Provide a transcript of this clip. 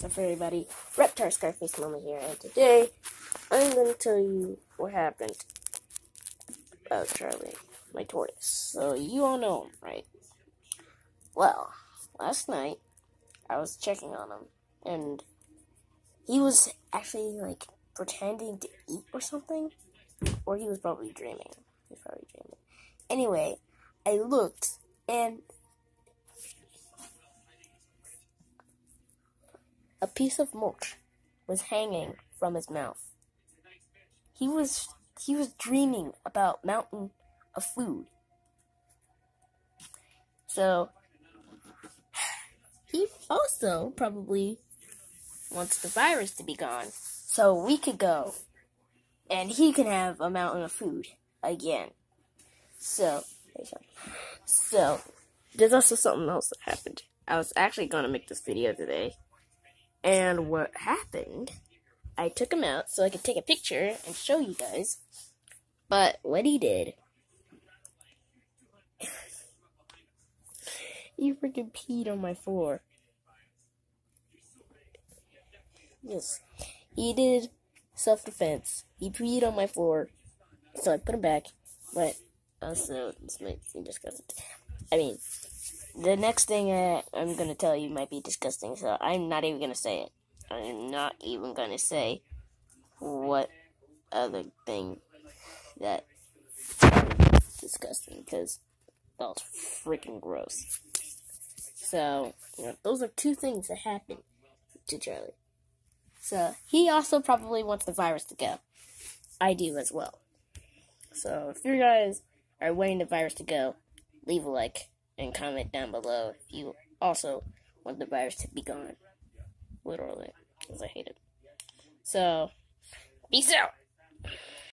What's up, everybody? Reptile Scarface Mama here, and today I'm going to tell you what happened about Charlie, my tortoise. So, you all know him, right? Well, last night I was checking on him, and he was actually like pretending to eat or something, or he was probably dreaming. He was probably dreaming. Anyway, I looked, and A piece of mulch was hanging from his mouth. He was he was dreaming about mountain of food. So he also probably wants the virus to be gone so we could go and he can have a mountain of food again. So, so there's also something else that happened. I was actually going to make this video today and what happened, I took him out so I could take a picture and show you guys. But what he did, he freaking peed on my floor. Yes, he did self defense. He peed on my floor, so I put him back. But also, this might seem disgusting. I mean, the next thing I, I'm gonna tell you might be disgusting, so I'm not even gonna say it. I'm not even gonna say what other thing that disgusting because that was freaking gross. So, you know, those are two things that happened to Charlie. So, he also probably wants the virus to go. I do as well. So, if you guys are waiting the virus to go, leave a like and comment down below if you also want the virus to be gone. Literally, because I hate it. So, peace out.